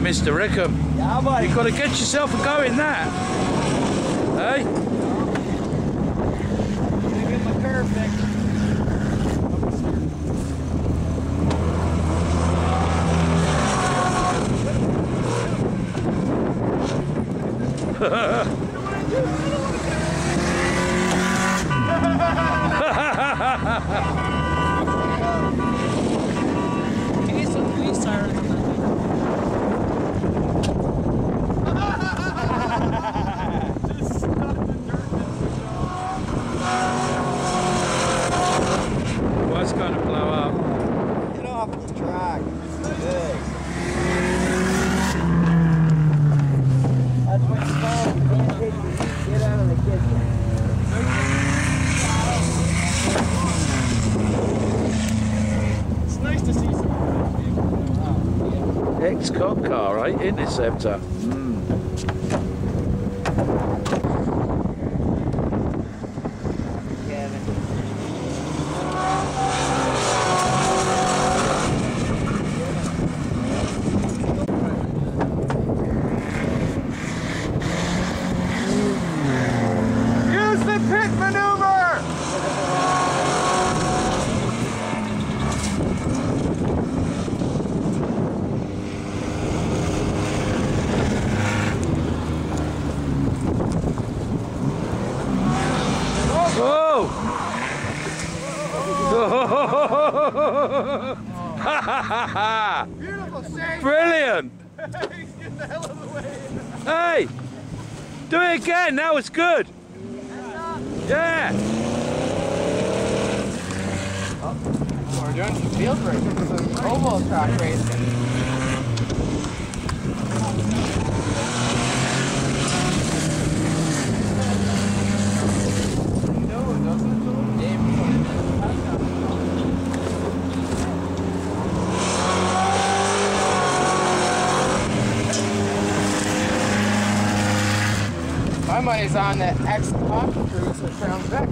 Mr. Rickham. Yeah, buddy. You've got to get yourself a go in that. Hey? Get my curve fixed. You going to blow up. Get off the track. It's big. That's what it's called. Get out of the kitchen. It's nice to see some Ex-cop car, right? Interceptor. Kevin. Hmm. Brilliant! Hey! Do it again, that was good! Yeah! We're doing some field racing, some oval track racing. Money's on the Pop Cruise with Crown Vic.